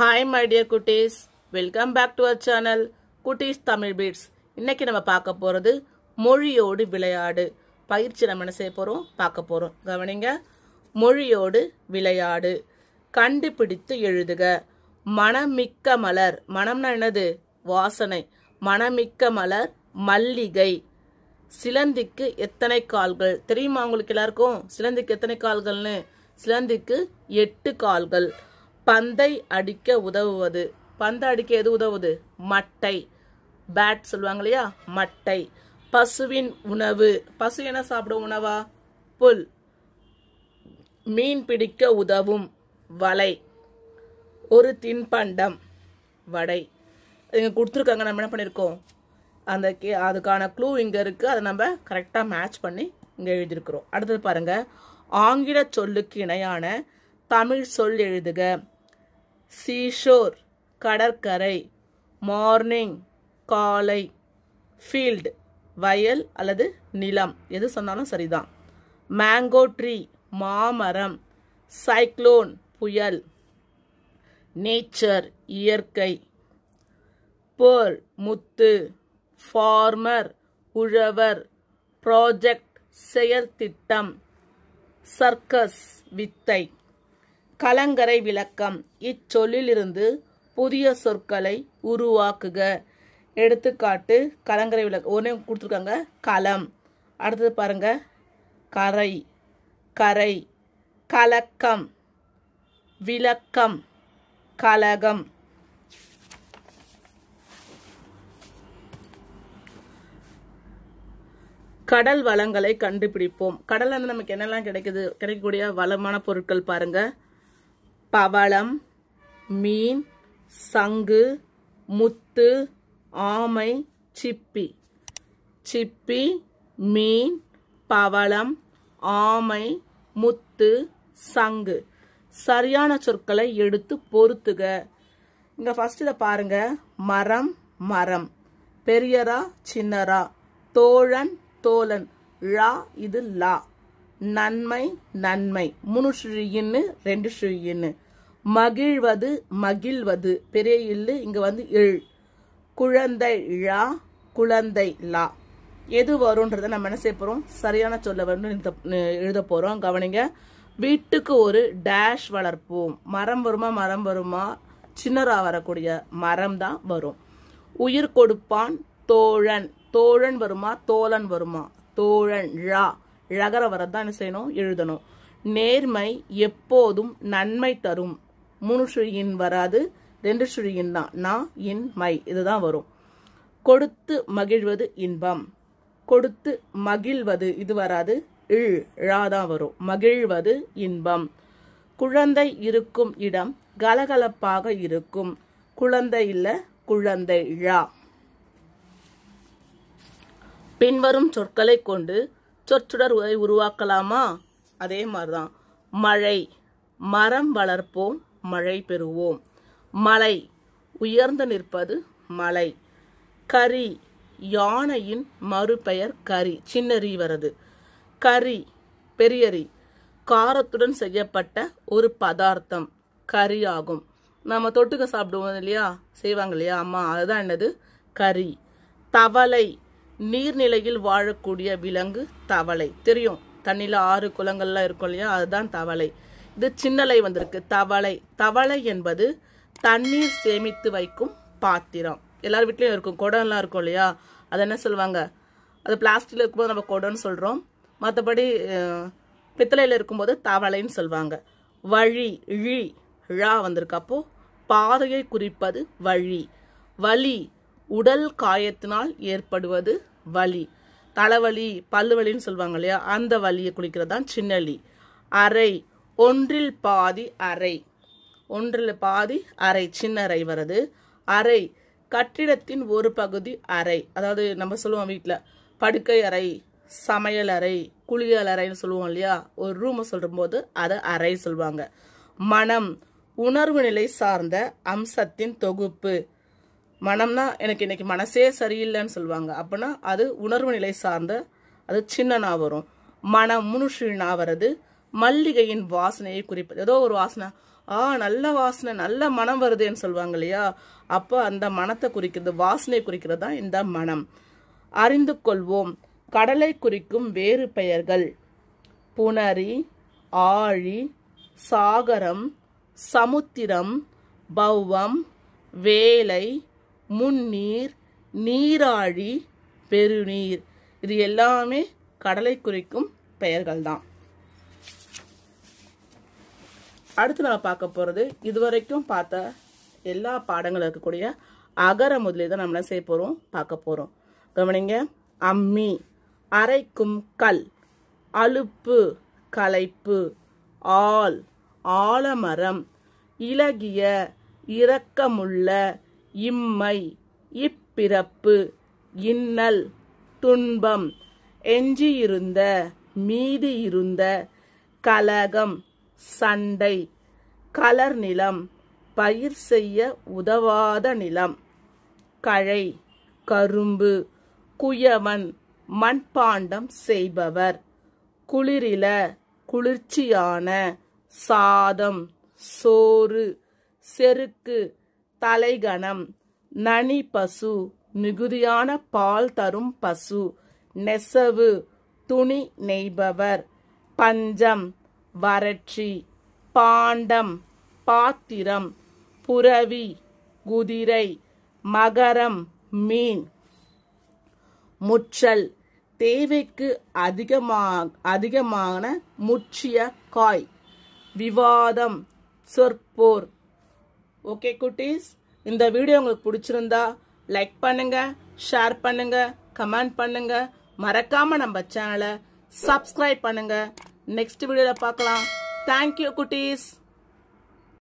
Hi my dear kutties welcome back to our channel Kutties Tamil beats இன்னைக்கு நம்ம பார்க்க போகிறது மொழியோடு விளையாடு. பயிற்சி நம்ம என்ன செய்ய போகிறோம் பார்க்க போகிறோம் கவனிங்க. மொழியோடு விளையாடு. கண்டுபிடித்து எழுதுக. மனமிக்க மலர். மனம்னா என்னது? வாசனை. மணமிக்க மலர் மல்லிகை. சிலந்திக்கு எத்தனை கால்கள்? தெரியுமா உங்களுக்கு எல்லாருக்கும்? சிலந்திக்கு எத்தனை கால்கள்னு? சிலந்திக்கு எட்டு கால்கள். பந்தை அடிக்க உதவுவது. பந்தை அடிக்க எது உதவுது? மட்டை. பேட் சொல்லுவாங்க இல்லையா? மட்டை. பசுவின் உணவு. பசு என்ன சாப்பிடும் உணவா? புல். மீன் பிடிக்க உதவும் வலை. ஒரு தின்பண்டம். வடை. இங்கே கொடுத்துருக்காங்க. நம்ம என்ன பண்ணியிருக்கோம் அந்த கே அதுக்கான க்ளூ இங்கே இருக்குது அதை நம்ம கரெக்டாக மேட்ச் பண்ணி இங்கே எழுதியிருக்கிறோம். அடுத்தது பாருங்கள் ஆங்கில சொல்லுக்கு இணையான தமிழ் சொல் எழுதுக. சீஷோர் கடற்கரை மார்னிங் காலை ஃபீல்டு வயல் அல்லது நிலம். எது சொன்னாலும் சரிதான். மேங்கோ ட்ரீ மாமரம் சைக்ளோன் புயல் நேச்சர் இயற்கை பேர் முத்து ஃபார்மர் உழவர் ப்ராஜெக்ட் செயல்திட்டம் சர்க்கஸ் வித்தை. கலங்கரை விளக்கம். இச்சொல்லிலிருந்து புதிய சொற்களை உருவாக்குக. எடுத்துக்காட்டு கலங்கரை விளக்கம். ஒன்றே கொடுத்துருக்காங்க களம் அடுத்தது பாருங்க கரை. கரை. கலக்கம். விளக்கம். கலகம். கடல் வளங்களை கண்டுபிடிப்போம். கடல்ல நமக்கு என்னெல்லாம் கிடைக்குது? கிடைக்கக்கூடிய வளமான பொருட்கள் பாருங்கள் பவளம் மீன் சங்கு முத்து ஆமை சிப்பி. சிப்பி மீன் பவளம் ஆமை முத்து சங்கு. சரியான சொற்களை எடுத்து பொருத்துக இங்க ஃபர்ஸ்ட் இதை பாருங்க. மரம் மரம். பெரியரா சின்னரா. தோழன் தோழன். ழா இது லா நன்மை நன்மை. மூணு ஸ்ரீயின்னு ரெண்டு ஸ்ரீயின்னு மகிழ்வது மகிழ்வது. பெரிய இல்லு இங்க வந்து இழ். குழந்தை ழா குழந்தை லா. எது வரும்ன்றத நம்ம என்ன செய்ய போறோம்? சரியான சொல்ல வேண்டும் எழுத போறோம். கவனிங்க. வீட்டுக்கு ஒரு டேஷ் வளர்ப்போம். மரம் வருமா மரம் வருமா? சின்னராக வரக்கூடிய மரம் தான் வரும். உயிர் கொடுப்பான் தோழன். தோழன் வருமா தோழன் வருமா? தோழன் ழா. ழகர வரதான் என்ன செய்யணும்? எழுதணும். நேர்மை எப்போதும் நன்மை தரும். மூணு சுழியின் வராது ரெண்டு சுழியின் தான். நான் இன் மை. இதுதான் வரும். கொடுத்து மகிழ்வது இன்பம். கொடுத்து மகிழ்வது இது வராது இழ் ழா தான் வரும். மகிழ்வது இன்பம். குழந்தை இருக்கும் இடம் கலகலப்பாக இருக்கும். குழந்தை இல்ல குழந்தை ழா. பின்வரும் சொற்களை கொண்டு சொற்றொடர் உரை உருவாக்கலாமா? அதே மாதிரிதான். மழை. மரம் வளர்ப்போம் மழை பெறுவோம். மலை. உயர்ந்து நிற்பது மலை. கரி. யானையின் மறுபெயர் கரி. சின்னரி வருது கரி. பெரியரி காரத்துடன் செய்யப்பட்ட ஒரு பதார்த்தம். கறி ஆகும். நம்ம தொட்டுக்க சாப்பிடுவோம் இல்லையா? செய்வாங்க இல்லையா? அம்மா அதுதான் என்னது? கறி தவளை. நீர்நிலையில் வாழக்கூடிய விலங்கு தவளை. தெரியும். தண்ணியில் ஆறு குளங்கள்லாம் இருக்கும் இல்லையா? அதுதான் தவளை. இது சின்னலை வந்திருக்கு. தவளை. தவளை என்பது தண்ணீர் சேமித்து வைக்கும் பாத்திரம். எல்லார் வீட்லேயும் இருக்கும். குடம்லாம் இருக்கும் இல்லையா? அதை என்ன சொல்லுவாங்க? அது பிளாஸ்டிக்கில் இருக்கும்போது நம்ம குடம்னு சொல்கிறோம் மற்றபடி பித்தளையில் இருக்கும்போது தவளைன்னு சொல்லுவாங்க. வழி இழி ழா வந்திருக்கு. அப்போது பாதையை குறிப்பது வழி. வலி உடல் காயத்தினால் ஏற்படுவது வலி. தலைவலி பல்லுவலின்னு சொல்லுவாங்க இல்லையா? அந்த வலியை குளிக்கிறது தான் சின்னலி. அறை ஒன்றில் பாதி அறை ஒன்றில் பாதி அறை சின்ன அறை வருது அறை கட்டிடத்தின் ஒரு பகுதி அறை அதாவது நம்ம சொல்லுவோம் வீட்டில் படுக்கை அறை சமையல் அறை குளியல் அறைன்னு சொல்லுவோம் இல்லையா? ஒரு ரூமை சொல்லும்போது அதை அறை சொல்லுவாங்க. மனம் உணர்வு நிலை சார்ந்த அம்சத்தின் தொகுப்பு. மனம்னா எனக்கு இன்னைக்கு மனசே சரியில்லைன்னு சொல்லுவாங்க. அப்படின்னா அது உணர்வு நிலை சார்ந்த அது சின்னனா வரும். மனம் முனுஷினா வருது மல்லிகையின் வாசனையை குறிப்பது. ஏதோ ஒரு வாசனை. ஆ நல்ல வாசனை நல்ல மனம் வருதுன்னு சொல்லுவாங்க இல்லையா? அப்போ அந்த மனத்தை குறிக்கிறது வாசனை குறிக்கிறது தான் இந்த மனம். அறிந்து கொள்வோம். கடலை குறிக்கும் வேறு பெயர்கள். புனரி ஆழி சாகரம் சமுத்திரம் பௌவம் வேலை முன்னீர் நீராழி பெருநீர். இது எல்லாமே கடலை குறிக்கும் பெயர்கள் தான் அடுத்து நம்ம பார்க்க போகிறது இதுவரைக்கும் பார்த்த எல்லா பாடங்களும் இருக்கக்கூடிய அகர முதலி தான் நம்ம செய்ய போகிறோம் பார்க்க போகிறோம் கவனிங்க அம்மி அரைக்கும் கல் அலுப்பு களைப்பு ஆள் ஆலமரம் இலகிய இரக்கமுள்ள இம்மை இப்பிறப்பு இன்னல் துன்பம் எஞ்சியிருந்த மீதி இருந்த கலகம் சண்டை கலர் நிலம் பயிர் செய்ய உதவாத நிலம் கழை கரும்பு குயவன் மண்பாண்டம் செய்பவர் குளிரில குளிர்ச்சியான சாதம் சோறு செருக்கு தலைகணம். நனி பசு மிகுதியான பால் தரும் பசு நெசவு துணி நெய்பவர் பஞ்சம் வறட்சி பாண்டம் பாத்திரம் புரவி குதிரை மகரம் மீன். முற்றல் தேவைக்கு அதிகமாக அதிகமான முற்றிய காய். விவாதம் சொற்போர் ஓகே குட்டீஸ் இந்த வீடியோ உங்களுக்கு பிடிச்சிருந்தா லைக் பண்ணுங்க ஷேர் பண்ணுங்க கமெண்ட் பண்ணுங்க. மறக்காம நம்ம சேனலை சப்ஸ்கிரைப் பண்ணுங்க. நெக்ஸ்ட் வீடியோல பார்க்கலாம். தேங்க்யூ குட்டீஸ்.